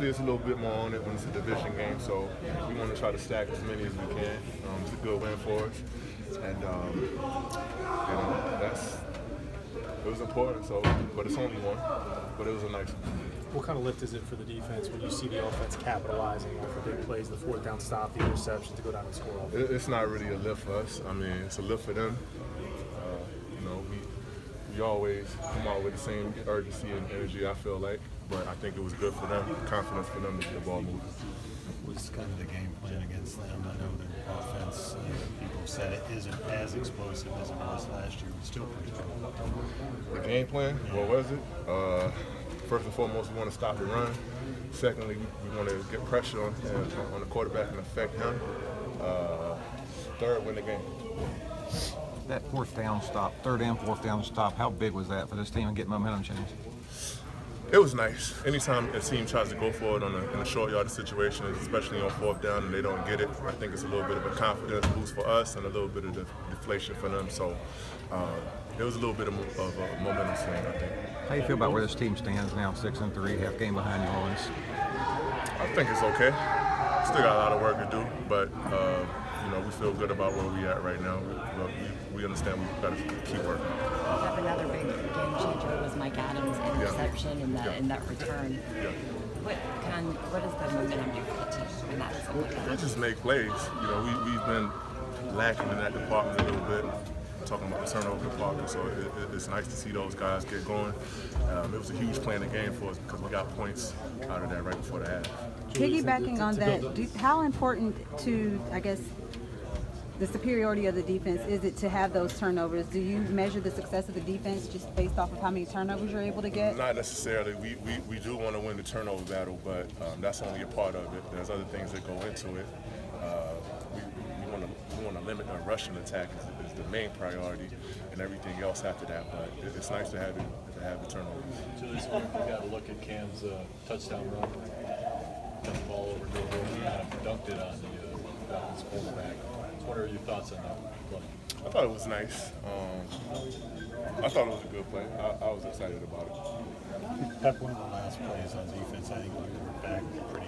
obviously it's a little bit more on it when it's a division game, so we want to try to stack as many as we can. Um, it's a good win for us, and um, you know that's it was important. So, but it's only one, but it was a nice one. What kind of lift is it for the defense when you see the offense capitalizing off the big plays, the fourth down stop, the interception to go down and score? It, it's not really a lift for us. I mean, it's a lift for them. Uh, you know, we we always come out with the same urgency and energy. I feel like, but I think it was good for them, confidence for them to get the ball moving. What's kind of the game plan against them? I know their offense, uh, people said it isn't as explosive as it was last year, but still pretty good. The game plan, what was it? Uh, first and foremost, we want to stop the run. Secondly, we, we want to get pressure on uh, on the quarterback and affect him. Uh, third, win the game. That fourth down stop, third and fourth down stop, how big was that for this team and get momentum change? It was nice. Anytime a team tries to go for it on a, in a short yardage situation, especially on fourth down, and they don't get it, I think it's a little bit of a confidence boost for us and a little bit of de- deflation for them. So uh, it was a little bit of, of a momentum swing, I think. How do you feel about where this team stands now, six and three, half game behind New Orleans? I think it's okay. Still got a lot of work to do, but uh, you know we feel good about where we at right now. We, we, we understand we got to keep working. have another big game changer was Mike Adams' interception and that Yeah. and that return. Yeah. What can what does the momentum do for the team when that's something like We that? just make plays. You know, we, we've been lacking in that department a little bit. Talking about the turnover department, so it, it, it's nice to see those guys get going. Um, it was a huge play in the game for us because we got points out of that right before the half. Piggybacking on that, do, how important to, I guess, the superiority of the defense is it to have those turnovers? Do you measure the success of the defense just based off of how many turnovers you're able to get? Not necessarily. We, we, we do want to win the turnover battle, but um, that's only a part of it. There's other things that go into it. Uh, we we want to we want to limit the rushing attack is, is the main priority, and everything else after that. But it, it's nice to have it to have the turnovers. So this week we got to look at Cam's uh, touchdown run. Got the ball over to him, he kind of dunked it on the uh, Falcons quarterback. So what are your thoughts on that play? I thought it was nice. Um, I thought it was a good play. I, I was excited about it. One of the last plays on defense, I think we were back pretty